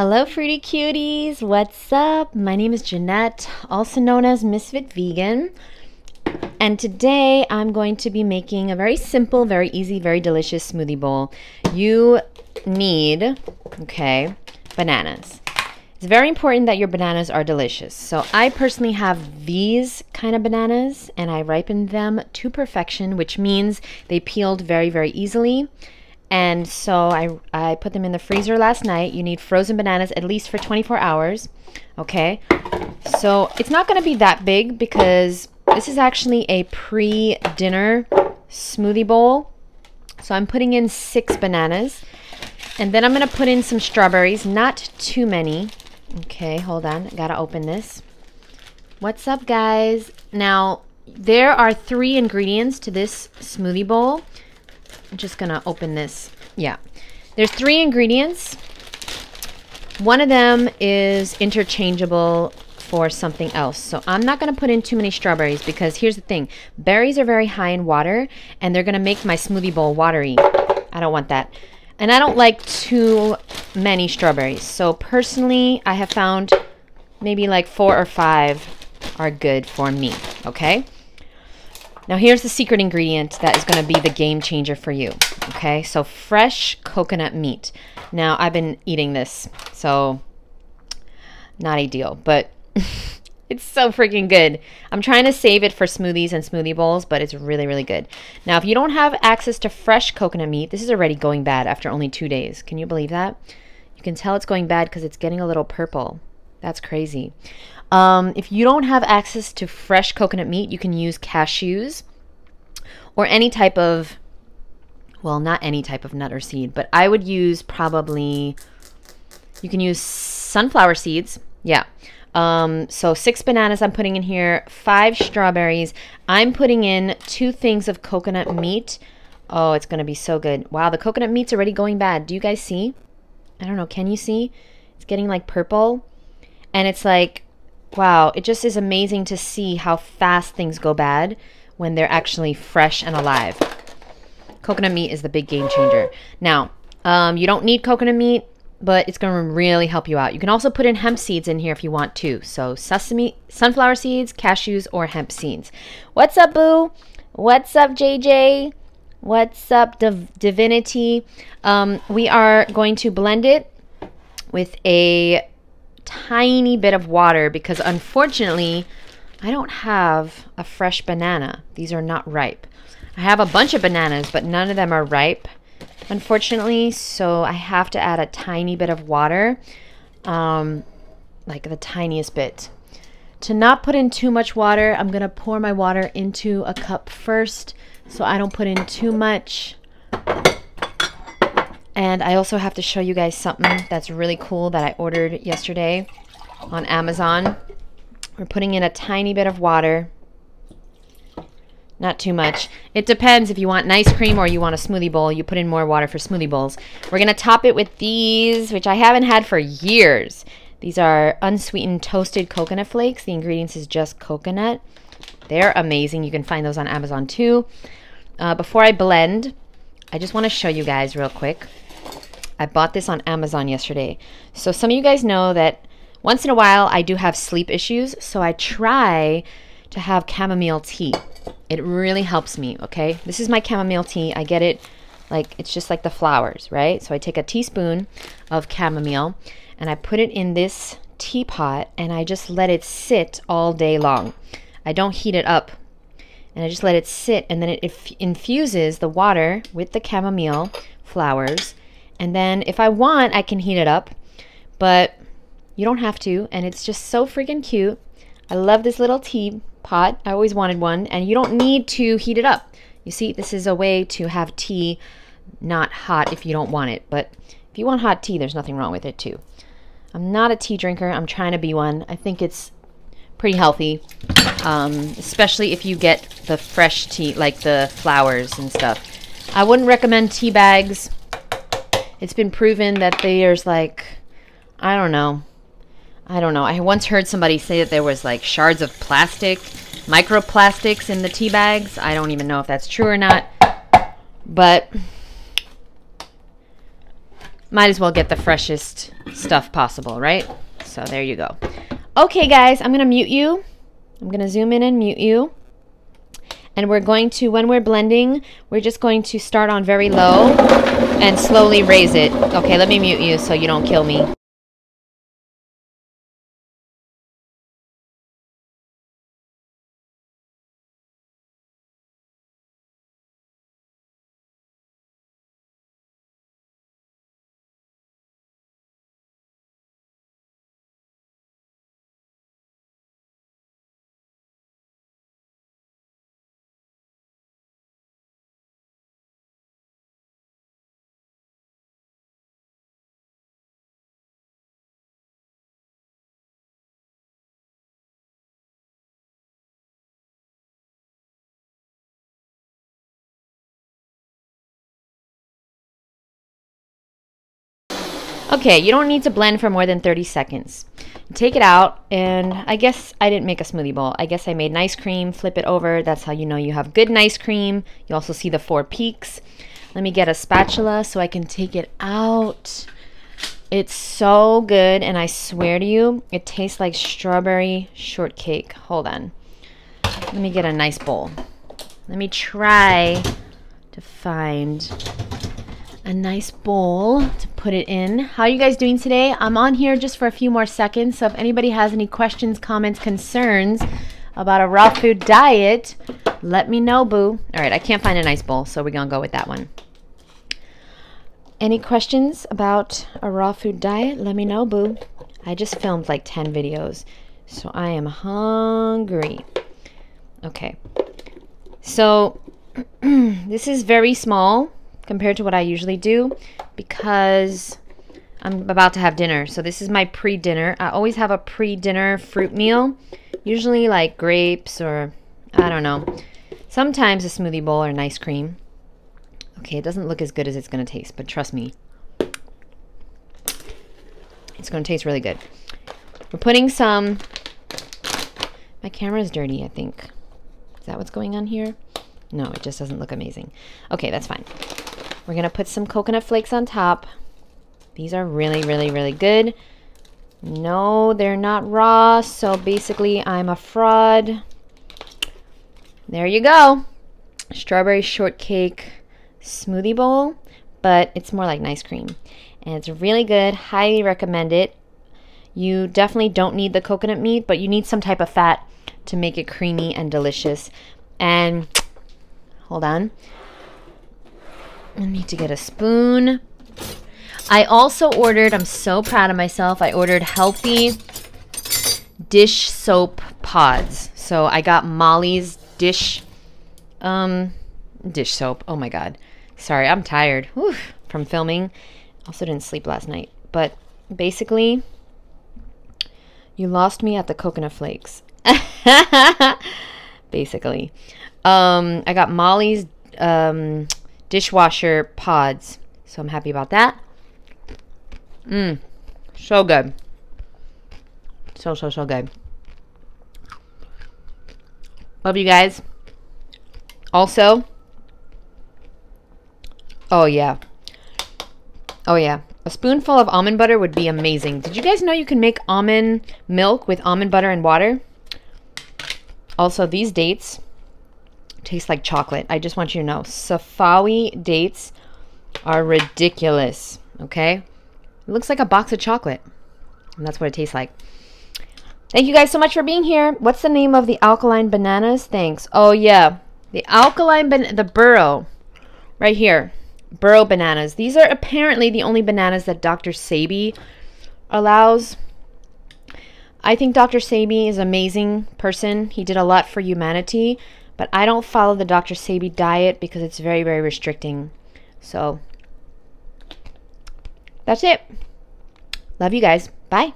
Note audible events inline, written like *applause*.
Hello, fruity cuties. What's up? My name is Jeannette, also known as Misfit Vegan. And today I'm going to be making a very simple, very easy, very delicious smoothie bowl. You need, okay, bananas. It's very important that your bananas are delicious. So I personally have these kind of bananas and I ripened them to perfection, which means they peeled very, very easily. And so I, I put them in the freezer last night. You need frozen bananas at least for 24 hours. Okay. So it's not going to be that big because this is actually a pre-dinner smoothie bowl. So I'm putting in six bananas. And then I'm going to put in some strawberries. Not too many. Okay, hold on. Got to open this. What's up, guys? Now, there are three ingredients to this smoothie bowl. I'm just to open this. Yeah. There's three ingredients. One of them is interchangeable for something else. So I'm not going to put in too many strawberries because here's the thing. Berries are very high in water and they're going to make my smoothie bowl watery. I don't want that. And I don't like too many strawberries. So personally, I have found maybe like four or five are good for me. Okay. Now here's the secret ingredient that is going to be the game changer for you. Okay, so fresh coconut meat. Now I've been eating this, so not ideal, but *laughs* it's so freaking good. I'm trying to save it for smoothies and smoothie bowls, but it's really, really good. Now, if you don't have access to fresh coconut meat, this is already going bad after only two days. Can you believe that? You can tell it's going bad because it's getting a little purple. That's crazy. Um, if you don't have access to fresh coconut meat, you can use cashews or any type of, well, not any type of nut or seed, but I would use probably, you can use sunflower seeds. Yeah. Um, so six bananas I'm putting in here, five strawberries. I'm putting in two things of coconut meat. Oh, it's going to be so good. Wow, the coconut meat's already going bad. Do you guys see? I don't know. Can you see? It's getting like purple. And it's like wow, it just is amazing to see how fast things go bad when they're actually fresh and alive. Coconut meat is the big game changer. Now, um, you don't need coconut meat, but it's going to really help you out. You can also put in hemp seeds in here if you want to. So sesame, sunflower seeds, cashews, or hemp seeds. What's up, Boo? What's up, JJ? What's up, Div Divinity? Um, we are going to blend it with a tiny bit of water because unfortunately, I don't have a fresh banana. These are not ripe. I have a bunch of bananas, but none of them are ripe, unfortunately. So I have to add a tiny bit of water, um, like the tiniest bit. To not put in too much water, I'm going to pour my water into a cup first so I don't put in too much. And I also have to show you guys something that's really cool that I ordered yesterday on Amazon. We're putting in a tiny bit of water. Not too much. It depends if you want nice cream or you want a smoothie bowl. You put in more water for smoothie bowls. We're going to top it with these, which I haven't had for years. These are unsweetened toasted coconut flakes. The ingredients is just coconut. They're amazing. You can find those on Amazon too. Uh, before I blend, I just want to show you guys real quick. I bought this on Amazon yesterday. So some of you guys know that once in a while I do have sleep issues, so I try to have chamomile tea. It really helps me, okay? This is my chamomile tea. I get it like it's just like the flowers, right? So I take a teaspoon of chamomile and I put it in this teapot and I just let it sit all day long. I don't heat it up and I just let it sit and then it infuses the water with the chamomile flowers and then if I want, I can heat it up, but you don't have to. And it's just so freaking cute. I love this little tea pot. I always wanted one. And you don't need to heat it up. You see, this is a way to have tea not hot if you don't want it. But if you want hot tea, there's nothing wrong with it too. I'm not a tea drinker. I'm trying to be one. I think it's pretty healthy, um, especially if you get the fresh tea, like the flowers and stuff. I wouldn't recommend tea bags it's been proven that there's like, I don't know. I don't know. I once heard somebody say that there was like shards of plastic, microplastics in the tea bags. I don't even know if that's true or not. But might as well get the freshest stuff possible, right? So there you go. Okay, guys, I'm going to mute you. I'm going to zoom in and mute you. And we're going to, when we're blending, we're just going to start on very low and slowly raise it. Okay, let me mute you so you don't kill me. Okay, you don't need to blend for more than 30 seconds. Take it out, and I guess I didn't make a smoothie bowl. I guess I made nice cream, flip it over. That's how you know you have good nice cream. You also see the four peaks. Let me get a spatula so I can take it out. It's so good, and I swear to you, it tastes like strawberry shortcake. Hold on. Let me get a nice bowl. Let me try to find a nice bowl to put it in. How are you guys doing today? I'm on here just for a few more seconds, so if anybody has any questions, comments, concerns about a raw food diet, let me know, boo. All right, I can't find a nice bowl, so we're gonna go with that one. Any questions about a raw food diet? Let me know, boo. I just filmed like 10 videos, so I am hungry. Okay, so *clears throat* this is very small compared to what I usually do because I'm about to have dinner. So this is my pre-dinner. I always have a pre-dinner fruit meal. Usually like grapes or I don't know. Sometimes a smoothie bowl or an ice cream. Okay, it doesn't look as good as it's going to taste, but trust me. It's going to taste really good. We're putting some... My camera's dirty, I think. Is that what's going on here? No, it just doesn't look amazing. Okay, that's fine. We're going to put some coconut flakes on top. These are really, really, really good. No, they're not raw, so basically I'm a fraud. There you go. Strawberry shortcake smoothie bowl, but it's more like nice cream. And it's really good. Highly recommend it. You definitely don't need the coconut meat, but you need some type of fat to make it creamy and delicious. And hold on. I need to get a spoon. I also ordered, I'm so proud of myself, I ordered healthy dish soap pods. So I got Molly's dish um dish soap. Oh my god. Sorry, I'm tired Whew, from filming. Also didn't sleep last night. But basically, you lost me at the coconut flakes. *laughs* basically. Um, I got Molly's um, dishwasher pods. So I'm happy about that. Mmm. So good. So, so, so good. Love you guys. Also, oh yeah. Oh yeah. A spoonful of almond butter would be amazing. Did you guys know you can make almond milk with almond butter and water? Also, these dates tastes like chocolate. I just want you to know. Safawi dates are ridiculous, okay? It looks like a box of chocolate. And that's what it tastes like. Thank you guys so much for being here. What's the name of the alkaline bananas? Thanks. Oh, yeah. The alkaline, ban the burro, right here. Burro bananas. These are apparently the only bananas that Dr. Sebi allows. I think Dr. Sebi is an amazing person. He did a lot for humanity. But I don't follow the Dr. Sebi diet because it's very, very restricting. So that's it. Love you guys. Bye.